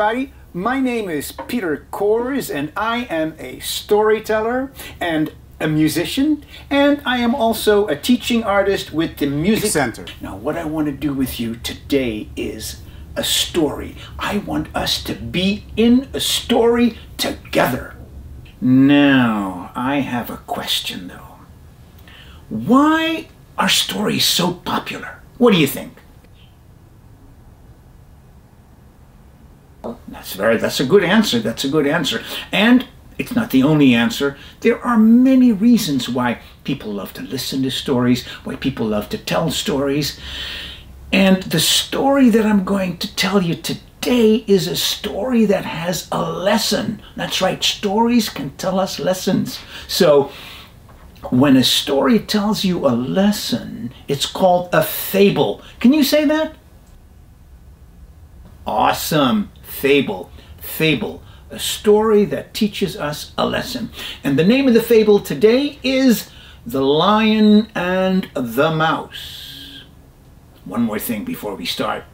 Everybody. My name is Peter Kors, and I am a storyteller and a musician, and I am also a teaching artist with the Music Center. Now, what I want to do with you today is a story. I want us to be in a story together. Now, I have a question though. Why are stories so popular? What do you think? That's very that's a good answer. That's a good answer. And it's not the only answer. There are many reasons why people love to listen to stories, why people love to tell stories. And the story that I'm going to tell you today is a story that has a lesson. That's right, stories can tell us lessons. So, when a story tells you a lesson, it's called a fable. Can you say that? Awesome. Fable. Fable. A story that teaches us a lesson. And the name of the fable today is The Lion and the Mouse. One more thing before we start.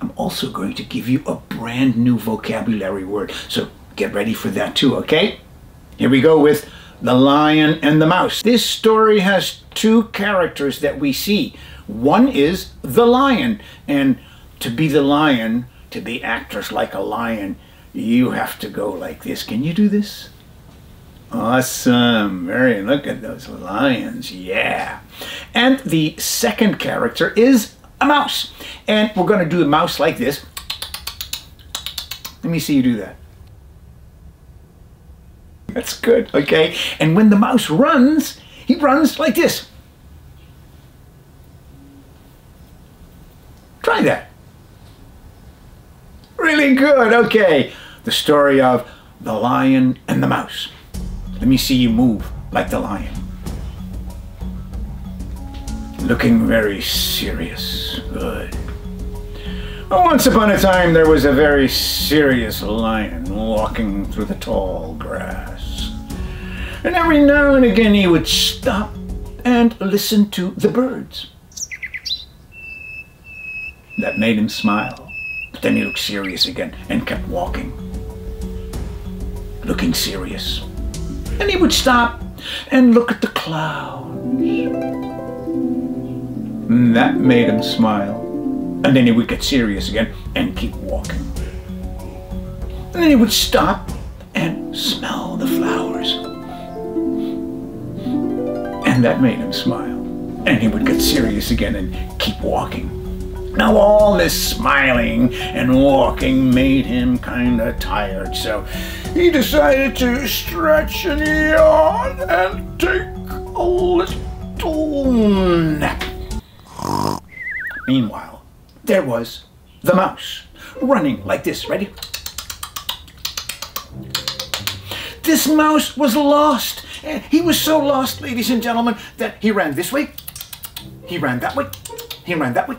I'm also going to give you a brand new vocabulary word. So get ready for that too, okay? Here we go with The Lion and the Mouse. This story has two characters that we see. One is the lion, and to be the lion, to be actors like a lion, you have to go like this. Can you do this? Awesome. Very look at those lions. Yeah. And the second character is a mouse. And we're going to do a mouse like this. Let me see you do that. That's good. Okay. And when the mouse runs, he runs like this. Try that. Really good. Okay. The story of the lion and the mouse. Let me see you move like the lion. Looking very serious. Good. Once upon a time, there was a very serious lion walking through the tall grass. And every now and again, he would stop and listen to the birds. That made him smile. Then he looked serious again and kept walking. Looking serious. And he would stop and look at the clouds. And that made him smile. And then he would get serious again and keep walking. And then he would stop and smell the flowers. And that made him smile. And he would get serious again and keep walking. Now all this smiling and walking made him kinda tired, so he decided to stretch and yawn and take a little nap. Meanwhile, there was the mouse, running like this. Ready? This mouse was lost. Eh, he was so lost, ladies and gentlemen, that he ran this way, he ran that way, he ran that way.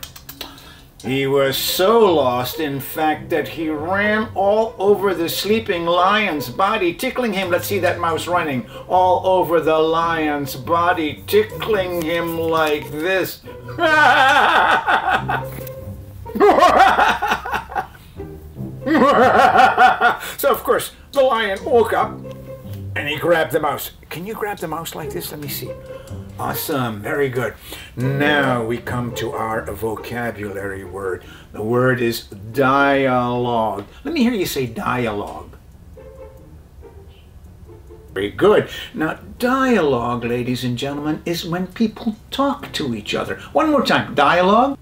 He was so lost, in fact, that he ran all over the sleeping lion's body, tickling him. Let's see that mouse running all over the lion's body, tickling him like this. so, of course, the lion woke up and he grabbed the mouse. Can you grab the mouse like this? Let me see. Awesome, very good. Now we come to our vocabulary word. The word is dialogue. Let me hear you say dialogue. Very good. Now, dialogue, ladies and gentlemen, is when people talk to each other. One more time. Dialogue.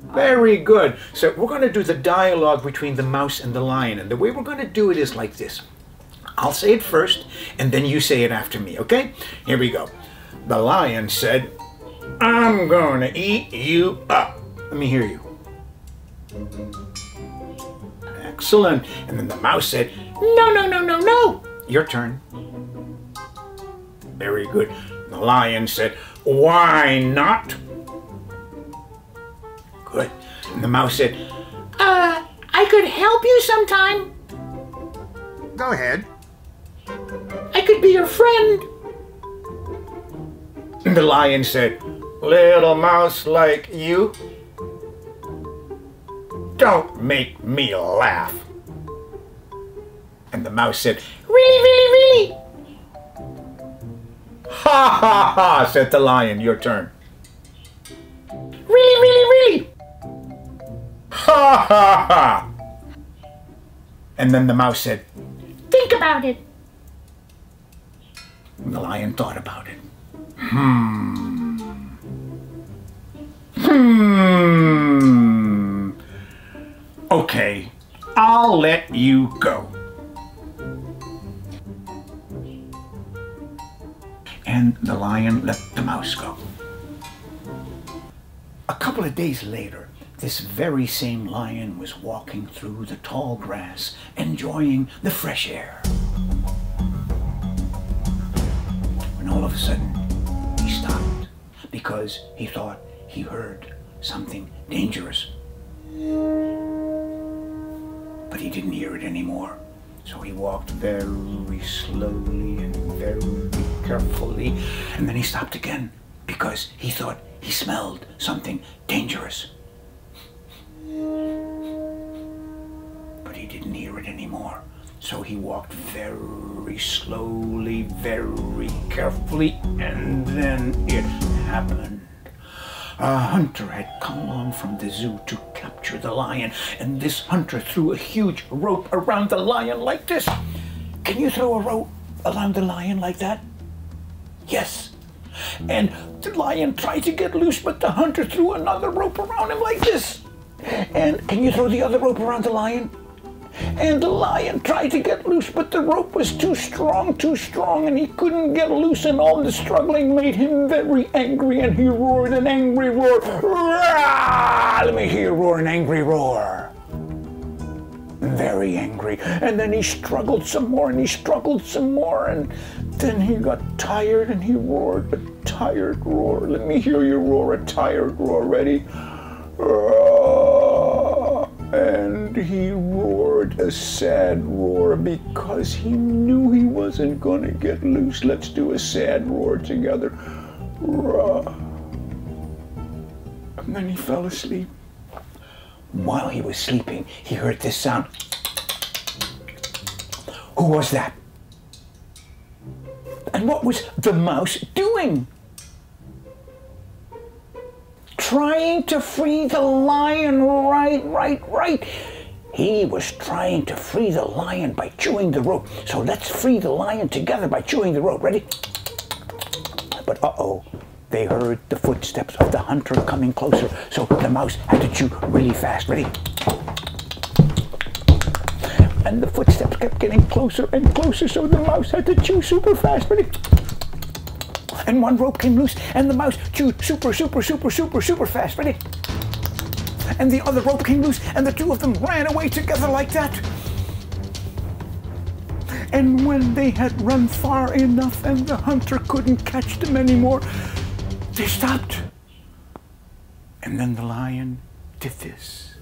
Very good. So we're going to do the dialogue between the mouse and the lion. And the way we're going to do it is like this. I'll say it first, and then you say it after me, okay? Here we go. The lion said, I'm going to eat you up. Let me hear you. Excellent. And then the mouse said, No, no, no, no, no. Your turn. Very good. The lion said, Why not? Good. And the mouse said, Uh, I could help you sometime. Go ahead. I could be your friend. And the lion said, Little mouse like you? Don't make me laugh. And the mouse said, Really, really, really? Ha ha ha, said the lion. Your turn. Really, really, really? Ha ha ha. And then the mouse said, Think about it. And the lion thought about it. Hmm. Hmm. Okay, I'll let you go. And the lion let the mouse go. A couple of days later, this very same lion was walking through the tall grass, enjoying the fresh air. When all of a sudden, because he thought he heard something dangerous. But he didn't hear it anymore. So he walked very slowly and very carefully, and then he stopped again because he thought he smelled something dangerous. But he didn't hear it anymore. So he walked very slowly, very carefully, and then it happened. A hunter had come along from the zoo to capture the lion, and this hunter threw a huge rope around the lion like this. Can you throw a rope around the lion like that? Yes. And the lion tried to get loose, but the hunter threw another rope around him like this. And can you throw the other rope around the lion? And the lion tried to get loose, but the rope was too strong, too strong, and he couldn't get loose, and all the struggling made him very angry, and he roared an angry roar. Roar! Let me hear you roar an angry roar. Very angry. And then he struggled some more, and he struggled some more, and then he got tired, and he roared a tired roar. Let me hear you roar a tired roar. Ready? Roar! And he roared a sad roar because he knew he wasn't going to get loose. Let's do a sad roar together. And then he fell asleep. While he was sleeping, he heard this sound. Who was that? And what was the mouse doing? Trying to free the lion. Right, right, right. He was trying to free the lion by chewing the rope. So let's free the lion together by chewing the rope. Ready? But uh oh, they heard the footsteps of the hunter coming closer. So the mouse had to chew really fast. Ready? And the footsteps kept getting closer and closer, so the mouse had to chew super fast. Ready? And one rope came loose, and the mouse chewed super, super, super, super, super fast. Ready? And the other rope came loose, and the two of them ran away together like that. And when they had run far enough and the hunter couldn't catch them anymore, they stopped. And then the lion did this.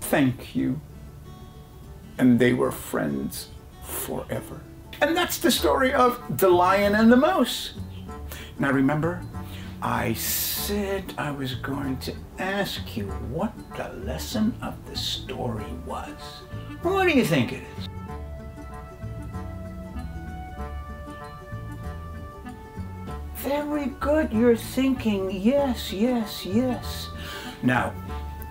Thank you. And they were friends forever. And that's the story of The Lion and the Mouse. Now remember, I said I was going to ask you what the lesson of the story was. What do you think it is? Very good, you're thinking, yes, yes, yes. Now,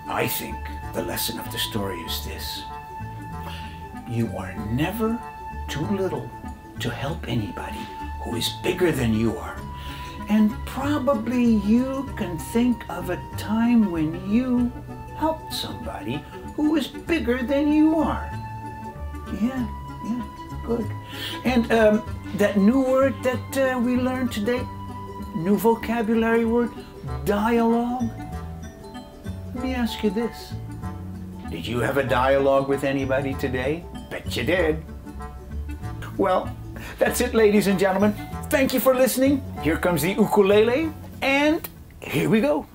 I think the lesson of the story is this. You are never too little to help anybody who is bigger than you are. And probably you can think of a time when you helped somebody who was bigger than you are. Yeah, yeah, good. And um, that new word that uh, we learned today, new vocabulary word, dialogue. Let me ask you this. Did you have a dialogue with anybody today? Bet you did. Well, that's it, ladies and gentlemen. Thank you for listening. Here comes the ukulele, and here we go.